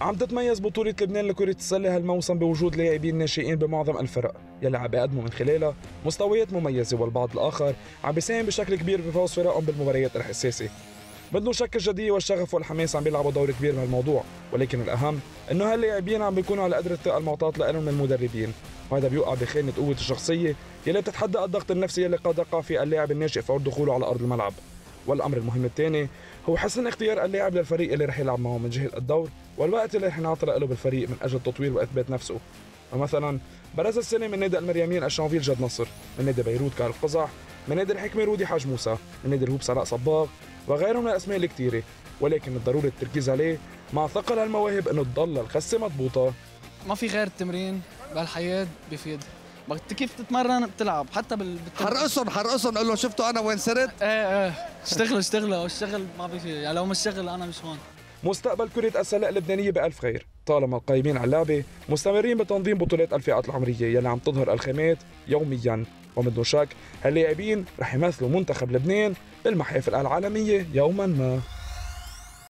عم تتميز بطولة لبنان لكرة السلة هالموسم بوجود لاعبين ناشئين بمعظم الفرق. يلي عم بيقدموا من خلالها مستويات مميزة والبعض الآخر عم بيساهم بشكل كبير بفوز فرقهم بالمباريات الحساسة. بدون شك الجدية والشغف والحماس عم بيلعبوا دور كبير بهالموضوع ولكن الأهم إنه هاللاعبين عم بيكونوا على قدر الثقة المعطاة لهم من المدربين. وهذا بيوقع بخانة قوة الشخصية يلي بتتحدى الضغط النفسي يلي قد يقع فيه اللاعب الناشئ فور دخوله على أرض الملعب. والأمر المهم الثاني هو حسن اختيار اللاعب للفريق اللي رح يلعب معه من جهة الدور والوقت اللي رح ينعطى له بالفريق من أجل تطوير وإثبات نفسه. فمثلا برز السنة من نادي المريمين الشانفيل جد نصر من نادي بيروت كارل قزح من نادي الحكمة رودي حاج موسى من نادي الهوب سراء صباغ وغيرهم من الأسماء الكثيرة ولكن الضروري التركيز عليه مع ثقل هالمواهب إنه تضل الخسة مضبوطة. ما في غير التمرين بهالحياة بيفيد كيف تتمرن بتلعب؟ حتى بال حرقصهم حرقصهم قول لهم شفتوا أنا وين صرت إيه إيه. اشتغلوا اشتغلوا الشغل ما بيفيد يعني لو مش شغل أنا مش هون. مستقبل كرة السلة اللبنانية بألف خير. طالما القايمين على اللعبة مستمرين بتنظيم بطولات الفئات العمرية يلي عم تظهر الخامات يوميا. ومن دون شك هاللاعبين رح يمثلوا منتخب لبنان بالمحافل العالمية يوما ما.